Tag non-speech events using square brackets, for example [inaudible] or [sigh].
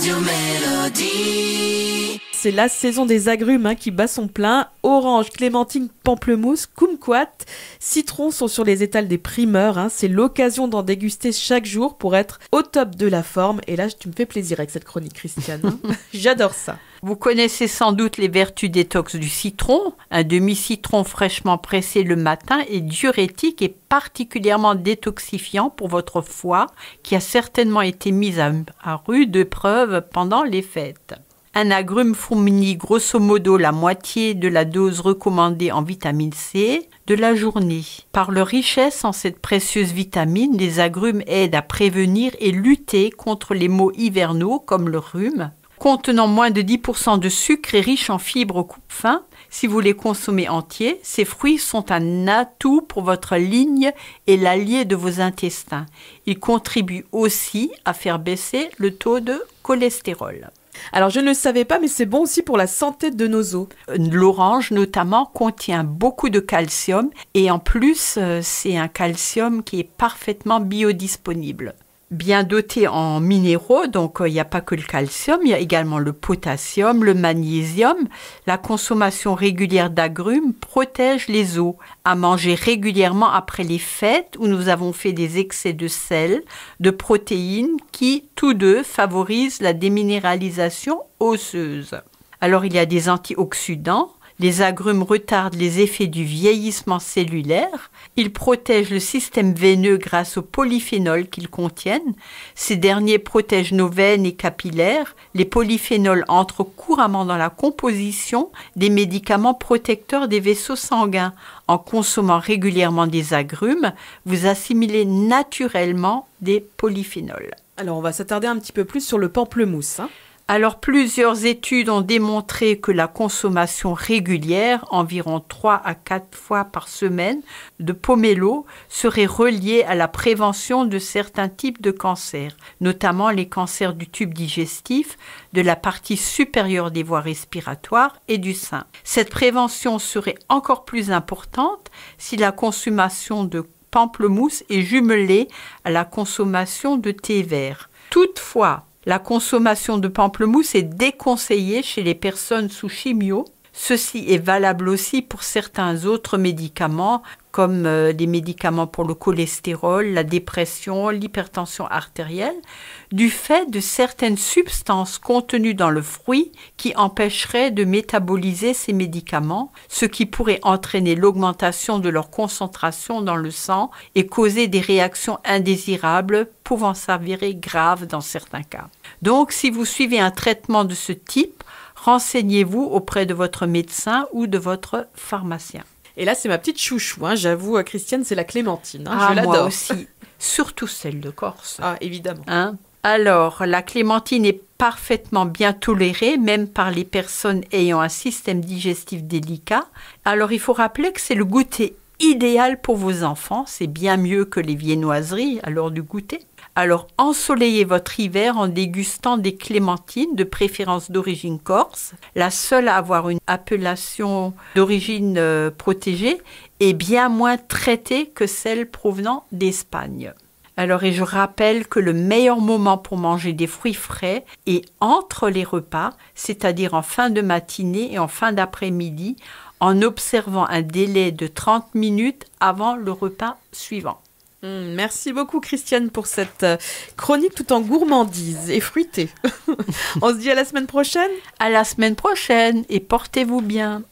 Radio Mélodie. C'est la saison des agrumes hein, qui bat son plein. Orange, clémentine, pamplemousse, kumquat, citron sont sur les étals des primeurs. hein. C'est l'occasion d'en déguster chaque jour pour être au top de la forme. Et là, tu me fais plaisir avec cette chronique, Christiane. hein. [laughs] J'adore ça. Vous connaissez sans doute les vertus détox du citron. Un demi-citron fraîchement pressé le matin est diurétique et particulièrement détoxifiant pour votre foie qui a certainement été mis à, à rude preuve pendant les fêtes. Un agrume fournit grosso modo la moitié de la dose recommandée en vitamine C de la journée. Par leur richesse en cette précieuse vitamine, les agrumes aident à prévenir et lutter contre les maux hivernaux comme le rhume. Contenant moins de 10% de sucre et riches en fibres coupe-faim, si vous les consommez entiers, ces fruits sont un atout pour votre ligne et l'allié de vos intestins. Ils contribuent aussi à faire baisser le taux de cholestérol. Alors, je ne le savais pas, mais c'est bon aussi pour la santé de nos os. L'orange notamment contient beaucoup de calcium et en plus euh, c'est un calcium qui est parfaitement biodisponible. Bien doté en minéraux, donc euh, il n'y a pas que le calcium, il y a également le potassium, le magnésium. La consommation régulière d'agrumes protège les os. À manger régulièrement après les fêtes où nous avons fait des excès de sel, de protéines qui, tous deux, favorisent la déminéralisation osseuse. Alors il y a des antioxydants. Les agrumes retardent les effets du vieillissement cellulaire. Ils protègent le système veineux grâce aux polyphénols qu'ils contiennent. Ces derniers protègent nos veines et capillaires. Les polyphénols entrent couramment dans la composition des médicaments protecteurs des vaisseaux sanguins. En consommant régulièrement des agrumes, vous assimilez naturellement des polyphénols. Alors, on va s'attarder un petit peu plus sur le pamplemousse. hein. Alors plusieurs études ont démontré que la consommation régulière, environ 3 à 4 fois par semaine, de pomelo serait reliée à la prévention de certains types de cancers, notamment les cancers du tube digestif, de la partie supérieure des voies respiratoires et du sein. Cette prévention serait encore plus importante si la consommation de pamplemousse est jumelée à la consommation de thé vert. Toutefois, la consommation de pamplemousse est déconseillée chez les personnes sous chimio. Ceci est valable aussi pour certains autres médicaments comme euh, des médicaments pour le cholestérol, la dépression, l'hypertension artérielle, du fait de certaines substances contenues dans le fruit qui empêcheraient de métaboliser ces médicaments, ce qui pourrait entraîner l'augmentation de leur concentration dans le sang et causer des réactions indésirables pouvant s'avérer graves dans certains cas. Donc, si vous suivez un traitement de ce type, renseignez-vous auprès de votre médecin ou de votre pharmacien. Et là, c'est ma petite chouchou. hein. J'avoue, euh, Christiane, c'est la clémentine. hein. Ah, Je l'adore. aussi, surtout celle de Corse. Ah, évidemment. Hein Alors, la clémentine est parfaitement bien tolérée, même par les personnes ayant un système digestif délicat. Alors, il faut rappeler que c'est le goûter idéal pour vos enfants. C'est bien mieux que les viennoiseries à l'heure du goûter. Alors, ensoleillez votre hiver en dégustant des clémentines, de préférence d'origine corse. La seule à avoir une appellation d'origine euh, protégée est bien moins traitée que celle provenant d'Espagne. Alors, et je rappelle que le meilleur moment pour manger des fruits frais est entre les repas, c'est-à-dire en fin de matinée et en fin d'après-midi, en observant un délai de 30 minutes avant le repas suivant. Hum, merci beaucoup, Christiane, pour cette euh, chronique tout en gourmandise et fruitée. [laughs] On se dit à la semaine prochaine. À la semaine prochaine et portez-vous bien.